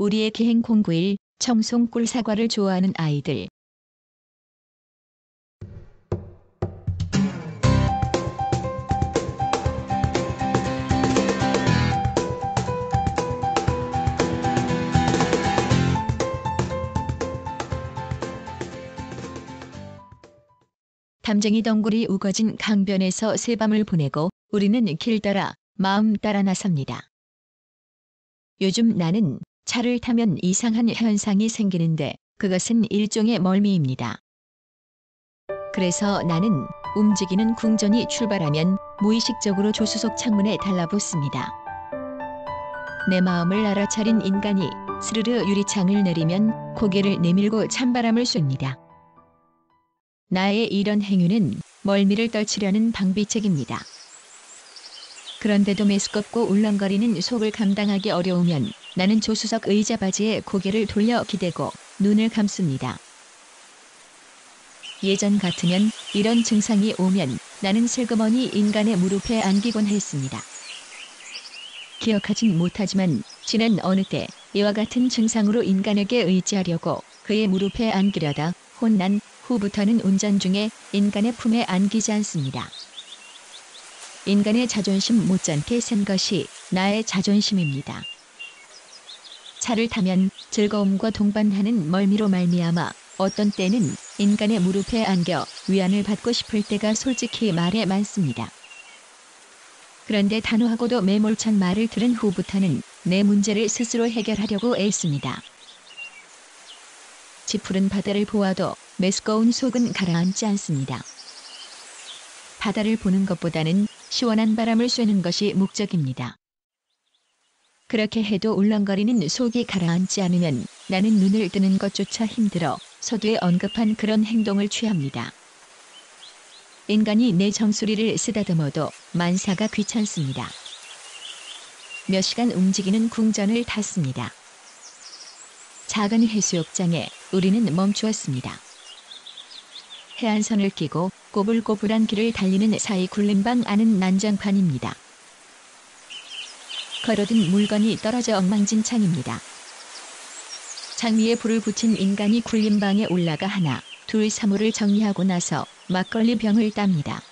우리의 기행 공구일 청송 꿀 사과를 좋아하는 아이들. 담쟁이 덩굴이 우거진 강변에서 새밤을 보내고 우리는 길 따라 마음 따라 나섭니다. 요즘 나는 차를 타면 이상한 현상이 생기는데 그것은 일종의 멀미입니다. 그래서 나는 움직이는 궁전이 출발하면 무의식적으로 조수석 창문에 달라붙습니다. 내 마음을 알아차린 인간이 스르르 유리창을 내리면 고개를 내밀고 찬바람을 쐐니다. 나의 이런 행위는 멀미를 떨치려는 방비책입니다. 그런데도 메스껍고 울렁거리는 속을 감당하기 어려우면 나는 조수석 의자 바지에 고개를 돌려 기대고 눈을 감습니다. 예전 같으면 이런 증상이 오면 나는 슬그머니 인간의 무릎에 안기곤 했습니다. 기억하진 못하지만 지난 어느 때 이와 같은 증상으로 인간에게 의지하려고 그의 무릎에 안기려다 혼난 후부터는 운전 중에 인간의 품에 안기지 않습니다. 인간의 자존심 못지않게 센 것이 나의 자존심입니다. 차를 타면 즐거움과 동반하는 멀미로 말미암아 어떤 때는 인간의 무릎에 안겨 위안을 받고 싶을 때가 솔직히 말해 많습니다. 그런데 단호하고도 매몰찬 말을 들은 후부터는 내 문제를 스스로 해결하려고 애씁니다. 지푸른 바다를 보아도 메스꺼운 속은 가라앉지 않습니다. 바다를 보는 것보다는 시원한 바람을 쐬는 것이 목적입니다. 그렇게 해도 울렁거리는 속이 가라앉지 않으면 나는 눈을 뜨는 것조차 힘들어 서두에 언급한 그런 행동을 취합니다. 인간이 내 정수리를 쓰다듬어도 만사가 귀찮습니다. 몇 시간 움직이는 궁전을 탔습니다. 작은 해수욕장에 우리는 멈추었습니다. 해안선을 끼고 꼬불꼬불한 길을 달리는 사이 굴림방 안은 난장판입니다. 걸어둔 물건이 떨어져 엉망진창입니다. 장미에 불을 붙인 인간이 굴림방에 올라가 하나, 둘 사물을 정리하고 나서 막걸리 병을 땁니다.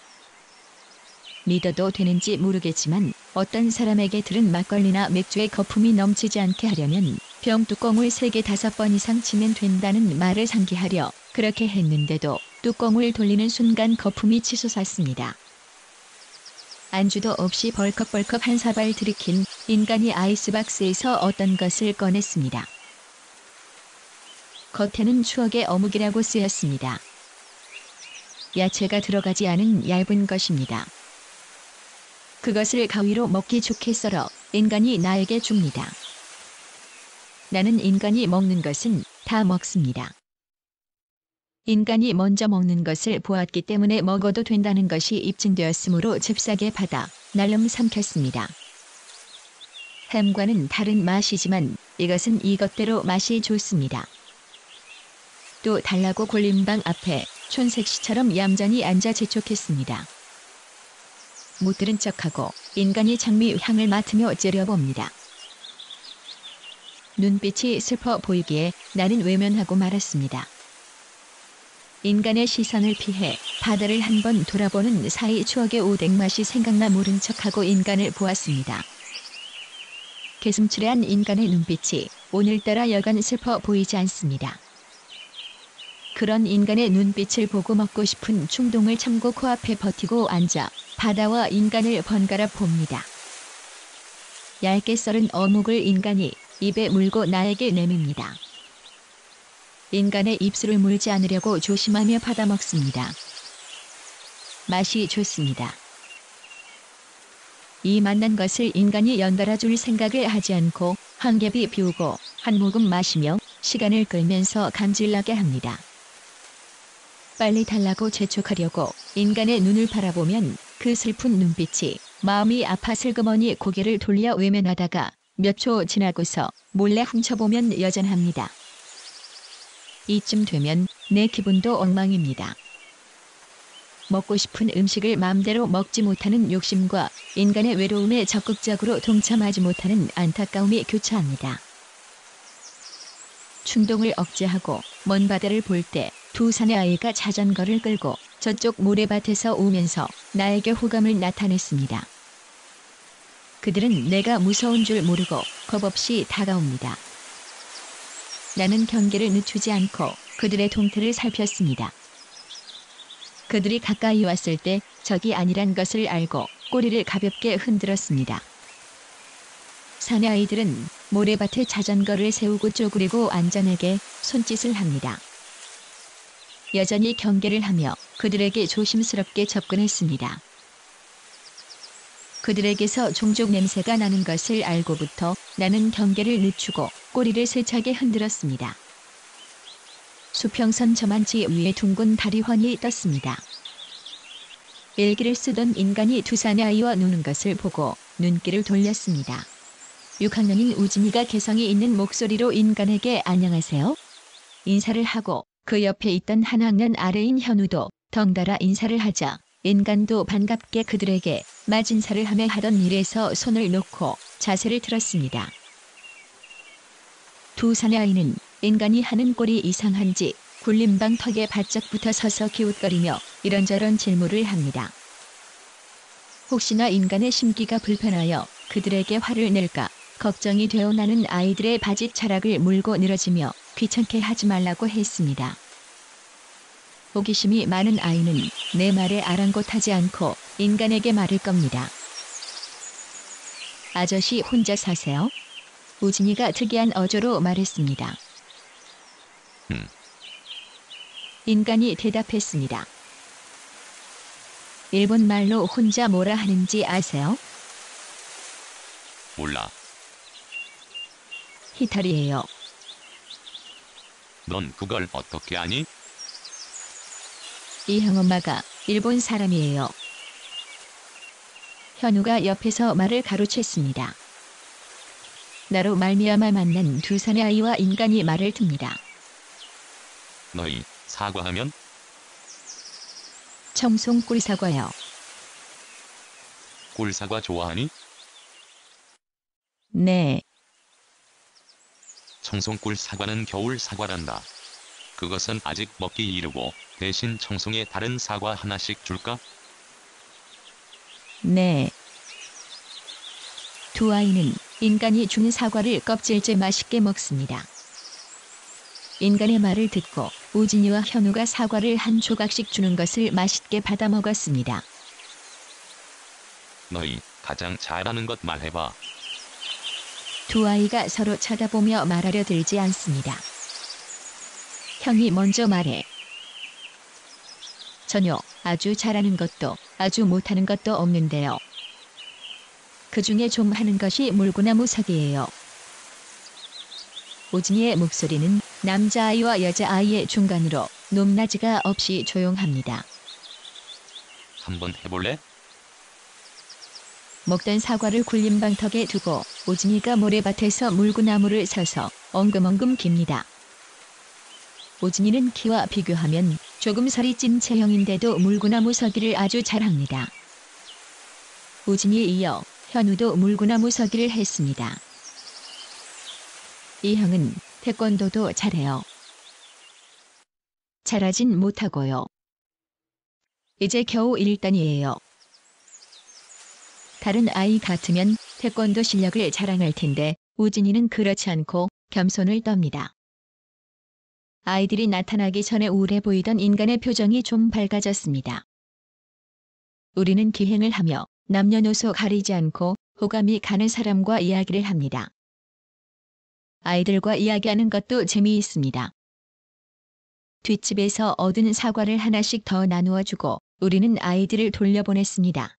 믿어도 되는지 모르겠지만 어떤 사람에게 들은 막걸리나 맥주의 거품이 넘치지 않게 하려면 병 뚜껑을 3개 5번 이상 치면 된다는 말을 상기하려 그렇게 했는데도 뚜껑을 돌리는 순간 거품이 치솟았습니다. 안주도 없이 벌컥벌컥 한 사발 들이킨 인간이 아이스박스에서 어떤 것을 꺼냈습니다. 겉에는 추억의 어묵이라고 쓰였습니다. 야채가 들어가지 않은 얇은 것입니다. 그것을 가위로 먹기 좋게 썰어 인간이 나에게 줍니다. 나는 인간이 먹는 것은 다 먹습니다. 인간이 먼저 먹는 것을 보았기 때문에 먹어도 된다는 것이 입증되었으므로 잽싸게 받아 날름 삼켰습니다. 햄과는 다른 맛이지만 이것은 이것대로 맛이 좋습니다. 또 달라고 골림방 앞에 촌색시처럼 얌전히 앉아 재촉했습니다. 못 들은 척하고 인간이 장미 향을 맡으며 째려봅니다. 눈빛이 슬퍼 보이기에 나는 외면하고 말았습니다. 인간의 시선을 피해 바다를 한번 돌아보는 사이 추억의 오뎅 맛이 생각나 모른 척하고 인간을 보았습니다. 개슴츠레한 인간의 눈빛이 오늘따라 여간 슬퍼 보이지 않습니다. 그런 인간의 눈빛을 보고 먹고 싶은 충동을 참고 코앞에 버티고 앉아 바다와 인간을 번갈아 봅니다. 얇게 썰은 어묵을 인간이 입에 물고 나에게 내밉니다. 인간의 입술을 물지 않으려고 조심하며 받아먹습니다. 맛이 좋습니다. 이 만난 것을 인간이 연달아 줄 생각을 하지 않고 한 겹이 비우고 한 모금 마시며 시간을 끌면서 감질나게 합니다. 빨리 달라고 재촉하려고 인간의 눈을 바라보면 그 슬픈 눈빛이 마음이 아파 슬그머니 고개를 돌려 외면하다가 몇 초 지나고서 몰래 훔쳐보면 여전합니다. 이쯤 되면 내 기분도 엉망입니다. 먹고 싶은 음식을 마음대로 먹지 못하는 욕심과 인간의 외로움에 적극적으로 동참하지 못하는 안타까움이 교차합니다. 충동을 억제하고 먼 바다를 볼 때 두 사내 아이가 자전거를 끌고 저쪽 모래밭에서 오면서 나에게 호감을 나타냈습니다. 그들은 내가 무서운 줄 모르고 겁없이 다가옵니다. 나는 경계를 늦추지 않고 그들의 동태를 살폈습니다. 그들이 가까이 왔을 때 적이 아니란 것을 알고 꼬리를 가볍게 흔들었습니다. 사내 아이들은 모래밭에 자전거를 세우고 쪼그리고 안전하게 손짓을 합니다. 여전히 경계를 하며 그들에게 조심스럽게 접근했습니다. 그들에게서 종족 냄새가 나는 것을 알고부터 나는 경계를 늦추고 꼬리를 세차게 흔들었습니다. 수평선 저만치 위에 둥근 달이 훤히 떴습니다. 일기를 쓰던 인간이 두 사내 아이와 노는 것을 보고 눈길을 돌렸습니다. 6학년인 우진이가 개성이 있는 목소리로 인간에게 안녕하세요. 인사를 하고 그 옆에 있던 한 학년 아래인 현우도 덩달아 인사를 하자 인간도 반갑게 그들에게 맞인사를 하며 하던 일에서 손을 놓고 자세를 틀었습니다. 두 사내 아이는 인간이 하는 꼴이 이상한지 굴림방 턱에 바짝 붙어 서서 기웃거리며 이런저런 질문을 합니다. 혹시나 인간의 심기가 불편하여 그들에게 화를 낼까 걱정이 되어 나는 아이들의 바지 차락을 물고 늘어지며 귀찮게 하지 말라고 했습니다. 호기심이 많은 아이는 내 말에 아랑곳하지 않고 인간에게 말을 겁니다. 아저씨 혼자 사세요? 우진이가 특이한 어조로 말했습니다. 음. 인간이 대답했습니다. 일본 말로 혼자 뭐라 하는지 아세요? 몰라. 히터리예요. 넌 그걸 어떻게 아니? 이 형 엄마가 일본 사람이에요. 현우가 옆에서 말을 가로챘습니다. 나로 말미암아 만난 두 사내 아이와 인간이 말을 듭니다. 너희 사과하면 청송 꿀사과요. 꿀사과 좋아하니? 네, 청송꿀 사과는 겨울 사과란다. 그것은 아직 먹기 이르고 대신 청송에 다른 사과 하나씩 줄까? 네. 두 아이는 인간이 준 사과를 껍질째 맛있게 먹습니다. 인간의 말을 듣고 우진이와 현우가 사과를 한 조각씩 주는 것을 맛있게 받아 먹었습니다. 너희 가장 잘하는 것 말해봐. 두 아이가 서로 쳐다보며 말하려 들지 않습니다. 형이 먼저 말해. 전혀 아주 잘하는 것도 아주 못하는 것도 없는데요. 그 중에 좀 하는 것이 물구나무 서기예요. 오진이의 목소리는 남자아이와 여자아이의 중간으로 높낮이가 없이 조용합니다. 한번 해볼래? 먹던 사과를 굴림방턱에 두고 오진이가 모래밭에서 물구나무를 서서 엉금엉금 깁니다. 오진이는 키와 비교하면 조금 살이 찐 체형인데도 물구나무 서기를 아주 잘합니다. 오진이에 이어 현우도 물구나무 서기를 했습니다. 이 형은 태권도도 잘해요. 잘하진 못하고요. 이제 겨우 1단이에요. 다른 아이 같으면 태권도 실력을 자랑할 텐데 우진이는 그렇지 않고 겸손을 떱니다. 아이들이 나타나기 전에 우울해 보이던 인간의 표정이 좀 밝아졌습니다. 우리는 기행을 하며 남녀노소 가리지 않고 호감이 가는 사람과 이야기를 합니다. 아이들과 이야기하는 것도 재미있습니다. 뒷집에서 얻은 사과를 하나씩 더 나누어 주고 우리는 아이들을 돌려보냈습니다.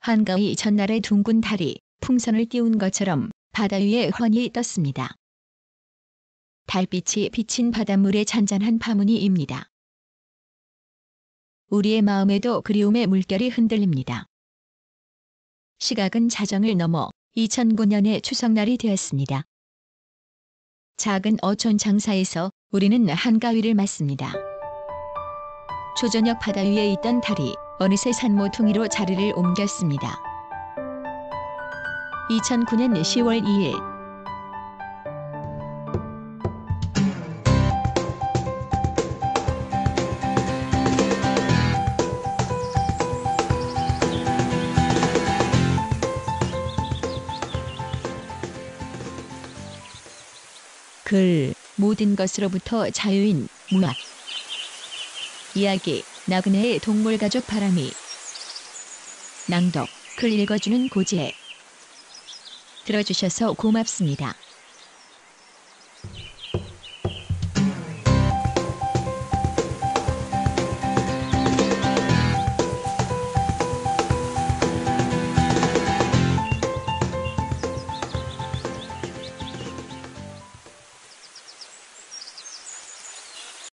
한가위 전날의 둥근 달이 풍선을 띄운 것처럼 바다 위에 훤히 떴습니다. 달빛이 비친 바닷물의 잔잔한 파문이입니다. 우리의 마음에도 그리움의 물결이 흔들립니다. 시각은 자정을 넘어 2009년의 추석날이 되었습니다. 작은 어촌 장사에서 우리는 한가위를 맞습니다. 초저녁 바다 위에 있던 달이 어느새 산모퉁이로 자리를 옮겼습니다. 2009년 10월 2일 글, 모든 것으로부터 자유인 무학. 이야기, 나그네의 동물가족 바람이. 낭독, 글 읽어주는 고지혜. 들어주셔서 고맙습니다.